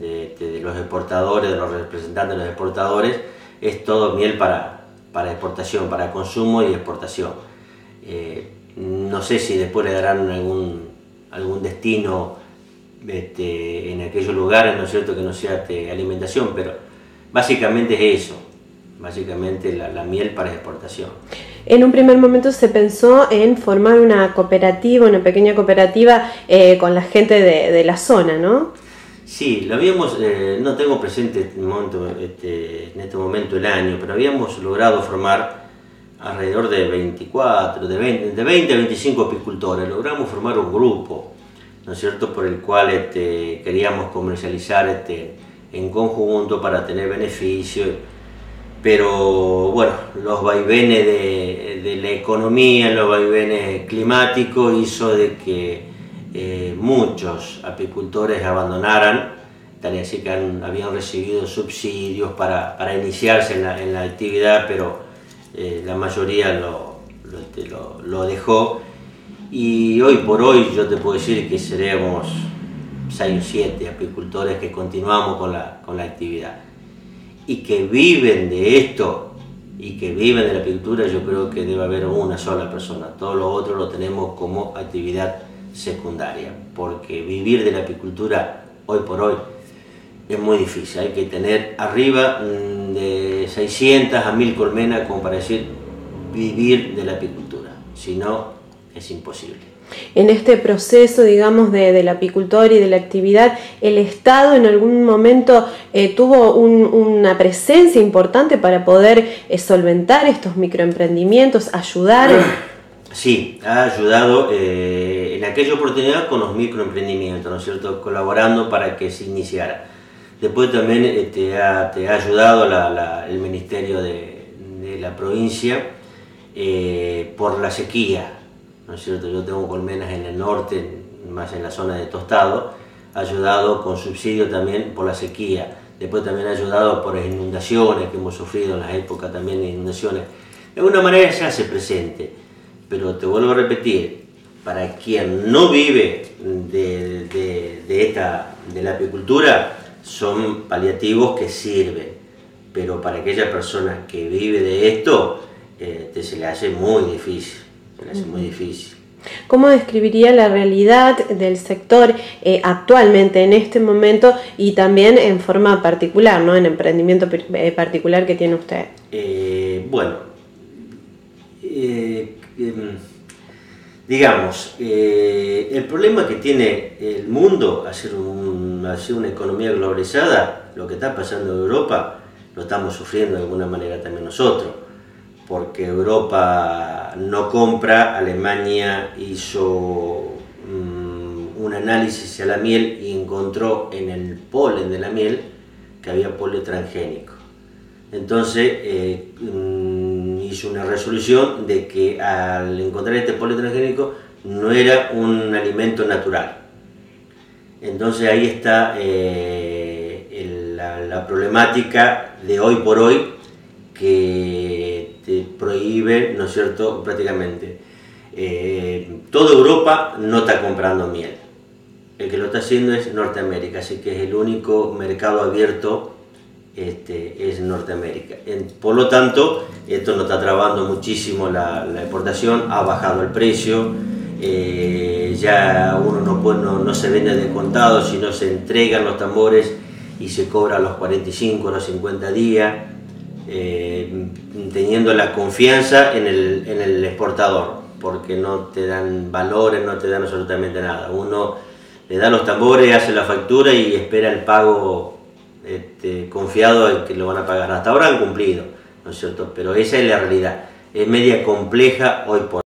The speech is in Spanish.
de, los exportadores, de los representantes de los exportadores, es todo miel para, para exportación, para consumo y exportación. Eh, no sé si después le darán algún, algún destino este, en aquellos lugares, ¿no es cierto?, que no sea de alimentación, pero básicamente es eso, básicamente la, miel para exportación. En un primer momento se pensó en formar una cooperativa, una pequeña cooperativa eh, con la gente de, la zona, ¿no? Sí, lo habíamos, eh, no tengo presente este, en este momento el año, pero habíamos logrado formar alrededor de 24, de 20, de 20 a 25 apicultores, logramos formar un grupo, ¿no es cierto?, por el cual este, queríamos comercializar este, en conjunto para tener beneficios pero bueno, los vaivenes de, la economía, los vaivenes climáticos hizo de que eh, muchos apicultores abandonaran, tal y así que habían recibido subsidios para, iniciarse en la, actividad, pero eh, la mayoría este, lo, dejó. Y hoy por hoy yo te puedo decir que seremos 6 o 7 apicultores que continuamos con la actividad y que viven de esto y que viven de la pintura, yo creo que debe haber una sola persona. Todo lo otro lo tenemos como actividad secundaria, porque vivir de la apicultura hoy por hoy es muy difícil. Hay que tener arriba mm, de 600 a 1000 colmenas como para decir vivir de la apicultura. Si no, es imposible en este proceso, digamos, de, del apicultor y de la actividad, el Estado en algún momento eh, tuvo una presencia importante para poder eh, solventar estos microemprendimientos, ayudar. Sí, ha ayudado eh, aquella oportunidad con los microemprendimientos, ¿no es cierto?, colaborando para que se iniciara. Después también te, ha, te, ha, ayudado el Ministerio de, de la provincia por la sequía, ¿no es cierto? Yo tengo colmenas en el norte, más en la zona de Tostado, ayudado con subsidio también por la sequía, después también ayudado por las inundaciones que hemos sufrido en la época también de inundaciones. De alguna manera se hace presente, pero te vuelvo a repetir, para quien no vive de, de, esta, de la apicultura, son paliativos que sirven, pero para aquella persona que vive de esto, eh, se le hace muy difícil es muy difícil. ¿Cómo describiría la realidad del sector eh, actualmente, en este momento, y también en forma particular, ¿no? en emprendimiento eh, particular que tiene usted? Eh, bueno, digamos, el problema que tiene el mundo, hacer, un, una economía globalizada, lo que está pasando en Europa, lo estamos sufriendo de alguna manera también nosotros porque Europa no compra, Alemania hizo mm, un análisis a la miel y encontró en el polen de la miel que había polio transgénico. Entonces eh, mm, hizo una resolución de que al encontrar este polio transgénico no era un alimento natural. Entonces ahí está eh, la problemática de hoy por hoy que prohíbe, ¿no es cierto?, prácticamente. Eh, toda Europa no está comprando miel. El que lo está haciendo es Norteamérica, así que es el único mercado abierto este, es Norteamérica. por lo tanto, esto nos está trabando muchísimo la, exportación, ha bajado el precio, eh, ya uno no, no, no, se vende de contado, sino se entregan los tambores y se cobra a los 45, los 50 días. Eh, teniendo la confianza en el, exportador, porque no te dan valores, no te dan absolutamente nada. Uno le da los tambores, hace la factura y espera el pago este, confiado en que lo van a pagar. Hasta ahora han cumplido, ¿no es cierto? Pero esa es la realidad. Es media compleja hoy por